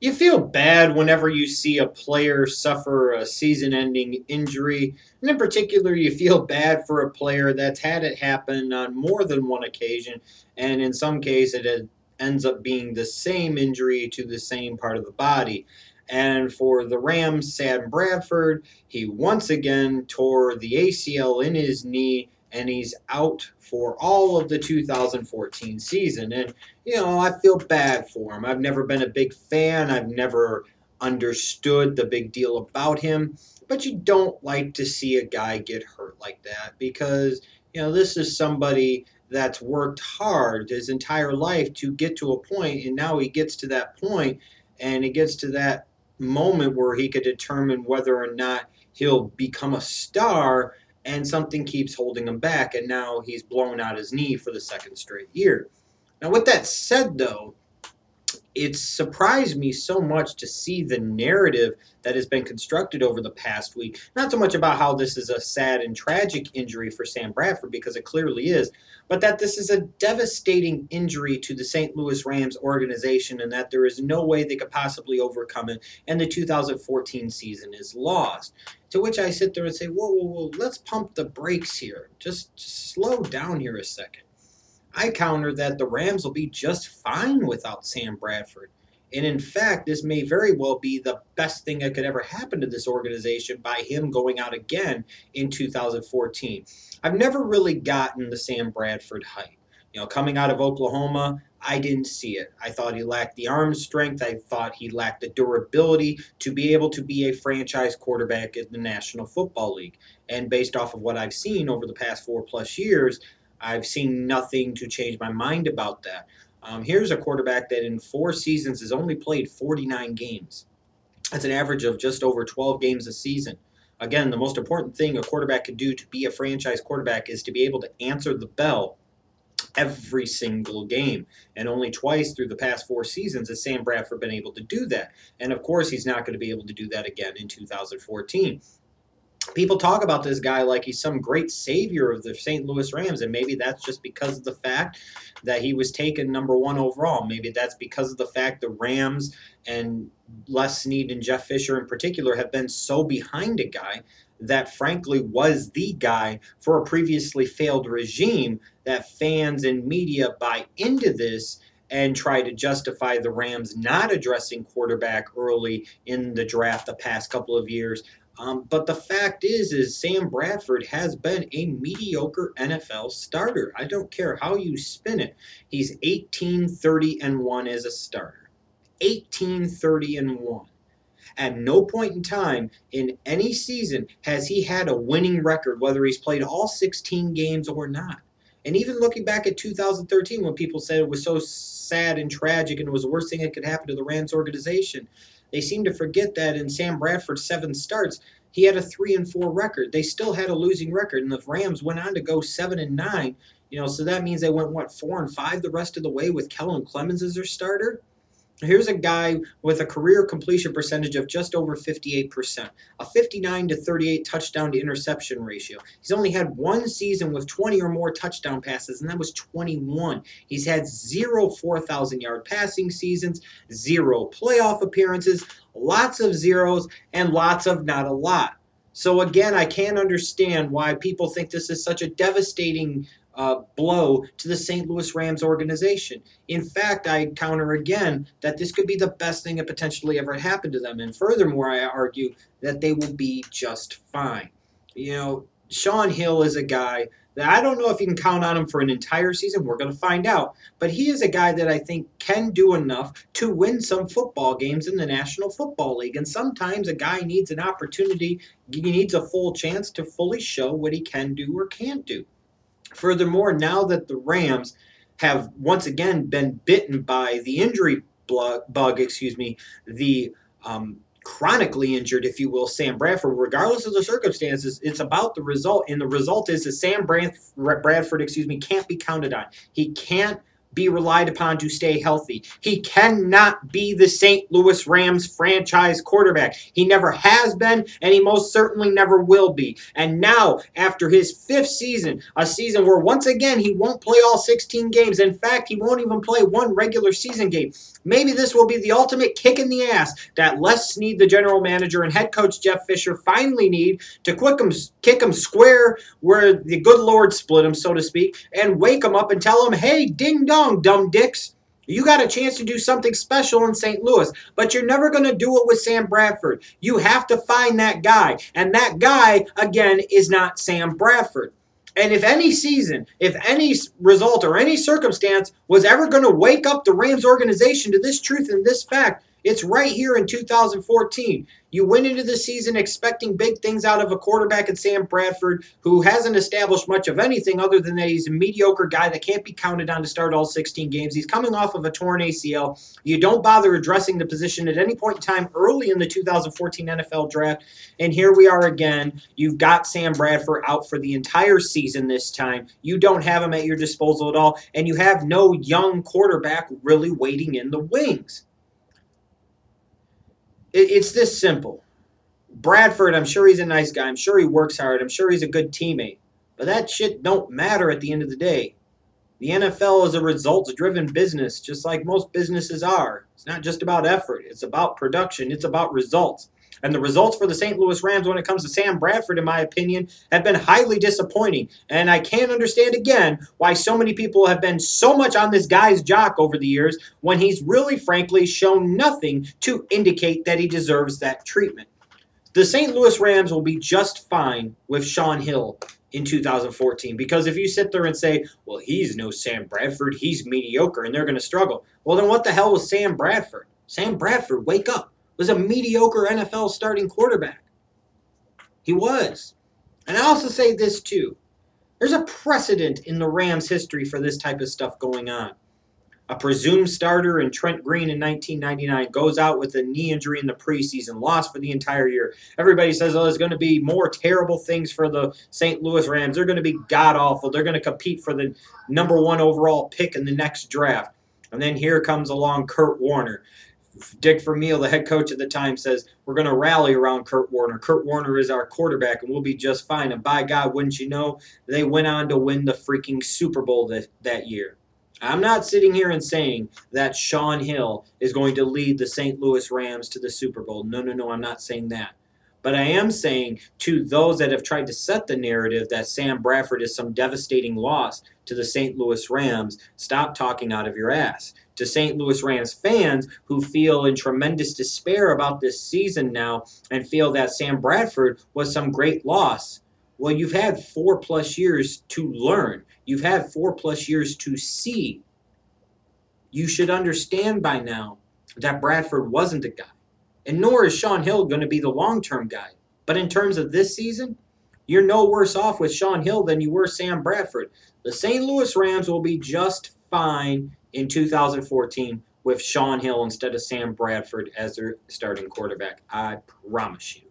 You feel bad whenever you see a player suffer a season ending injury. And in particular, you feel bad for a player that's had it happen on more than one occasion. And in some cases, it ends up being the same injury to the same part of the body. And for the Rams, Sam Bradford, he once again tore the ACL in his knee and he's out for all of the 2014 season. And, you know, I feel bad for him. I've never been a big fan, I've never understood the big deal about him. But you don't like to see a guy get hurt like that because, you know, this is somebody that's worked hard his entire life to get to a point, and now he gets to that point, and it gets to that moment where he could determine whether or not he'll become a star and something keeps holding him back, and now he's blown out his knee for the second straight year. Now, with that said, though, it surprised me so much to see the narrative that has been constructed over the past week. Not so much about how this is a sad and tragic injury for Sam Bradford, because it clearly is, but that this is a devastating injury to the St. Louis Rams organization and that there is no way they could possibly overcome it, and the 2014 season is lost. To which I sit there and say, whoa, whoa, whoa, let's pump the brakes here. Just, just slow down here a second. I counter that the Rams will be just fine without Sam Bradford. And in fact, this may very well be the best thing that could ever happen to this organization by him going out again in 2014. I've never really gotten the Sam Bradford hype. You know, coming out of Oklahoma, I didn't see it. I thought he lacked the arm strength. I thought he lacked the durability to be able to be a franchise quarterback in the National Football League. And based off of what I've seen over the past four plus years, I've seen nothing to change my mind about that. Um, here's a quarterback that in four seasons has only played 49 games. That's an average of just over 12 games a season. Again, the most important thing a quarterback can do to be a franchise quarterback is to be able to answer the bell every single game. And only twice through the past four seasons has Sam Bradford been able to do that. And of course, he's not going to be able to do that again in 2014 people talk about this guy like he's some great savior of the St. Louis Rams, and maybe that's just because of the fact that he was taken number one overall. Maybe that's because of the fact the Rams and Les Snead and Jeff Fisher in particular have been so behind a guy that frankly was the guy for a previously failed regime that fans and media buy into this and try to justify the Rams not addressing quarterback early in the draft the past couple of years um, but the fact is, is Sam Bradford has been a mediocre NFL starter. I don't care how you spin it. He's 18, 30, and 1 as a starter. 18, 30, and 1. At no point in time in any season has he had a winning record, whether he's played all 16 games or not. And even looking back at 2013, when people said it was so sad and tragic and it was the worst thing that could happen to the Rams organization, they seem to forget that in Sam Bradford's seven starts, he had a three and four record. They still had a losing record, and the Rams went on to go seven and nine. You know, so that means they went what four and five the rest of the way with Kellen Clemens as their starter. Here's a guy with a career completion percentage of just over 58%, a 59 to 38 touchdown to interception ratio. He's only had one season with 20 or more touchdown passes, and that was 21. He's had zero 4,000 yard passing seasons, zero playoff appearances, lots of zeros, and lots of not a lot. So again, I can't understand why people think this is such a devastating uh, blow to the St. Louis Rams organization. In fact, I counter again that this could be the best thing that potentially ever happened to them. And furthermore, I argue that they will be just fine. You know, Shaun Hill is a guy that I don't know if you can count on him for an entire season. We're going to find out. But he is a guy that I think can do enough to win some football games in the National Football League. And sometimes a guy needs an opportunity, he needs a full chance to fully show what he can do or can't do. Furthermore, now that the Rams have once again been bitten by the injury bug, excuse me, the um, chronically injured, if you will, Sam Bradford, regardless of the circumstances, it's about the result. And the result is that Sam Bradford, excuse me, can't be counted on. He can't be relied upon to stay healthy. He cannot be the St. Louis Rams franchise quarterback. He never has been, and he most certainly never will be. And now, after his fifth season, a season where once again he won't play all 16 games, in fact, he won't even play one regular season game, Maybe this will be the ultimate kick in the ass that Les Snead, the general manager, and head coach Jeff Fisher finally need to quick them, kick him square where the good Lord split him, so to speak, and wake him up and tell him, hey, ding dong, dumb dicks. You got a chance to do something special in St. Louis, but you're never going to do it with Sam Bradford. You have to find that guy. And that guy, again, is not Sam Bradford. And if any season, if any result or any circumstance was ever going to wake up the Rams organization to this truth and this fact, it's right here in 2014. You went into the season expecting big things out of a quarterback in Sam Bradford who hasn't established much of anything other than that he's a mediocre guy that can't be counted on to start all 16 games. He's coming off of a torn ACL. You don't bother addressing the position at any point in time early in the 2014 NFL draft. And here we are again. You've got Sam Bradford out for the entire season this time. You don't have him at your disposal at all. And you have no young quarterback really waiting in the wings. It, it's this simple. Bradford, I'm sure he's a nice guy. I'm sure he works hard. I'm sure he's a good teammate. But that shit don't matter at the end of the day. The NFL is a results driven business, just like most businesses are. It's not just about effort, it's about production, it's about results. And the results for the St. Louis Rams when it comes to Sam Bradford, in my opinion, have been highly disappointing. And I can't understand again why so many people have been so much on this guy's jock over the years when he's really, frankly, shown nothing to indicate that he deserves that treatment. The St. Louis Rams will be just fine with Shaun Hill in 2014 because if you sit there and say, well, he's no Sam Bradford, he's mediocre, and they're going to struggle, well, then what the hell was Sam Bradford? Sam Bradford, wake up was a mediocre NFL starting quarterback. He was. And I also say this too. There's a precedent in the Rams' history for this type of stuff going on. A presumed starter in Trent Green in 1999 goes out with a knee injury in the preseason, lost for the entire year. Everybody says, oh, there's going to be more terrible things for the St. Louis Rams. They're going to be god awful. They're going to compete for the number one overall pick in the next draft. And then here comes along Kurt Warner. Dick Vermeil, the head coach at the time, says we're going to rally around Kurt Warner. Kurt Warner is our quarterback, and we'll be just fine. And by God, wouldn't you know, they went on to win the freaking Super Bowl that, that year. I'm not sitting here and saying that Shaun Hill is going to lead the St. Louis Rams to the Super Bowl. No, no, no, I'm not saying that. But I am saying to those that have tried to set the narrative that Sam Bradford is some devastating loss to the St. Louis Rams, stop talking out of your ass to St. Louis Rams fans who feel in tremendous despair about this season now and feel that Sam Bradford was some great loss. Well, you've had four plus years to learn. You've had four plus years to see. You should understand by now that Bradford wasn't the guy. And nor is Shaun Hill going to be the long term guy. But in terms of this season, you're no worse off with Shaun Hill than you were Sam Bradford. The St. Louis Rams will be just fine in 2014 with Shaun Hill instead of Sam Bradford as their starting quarterback. I promise you.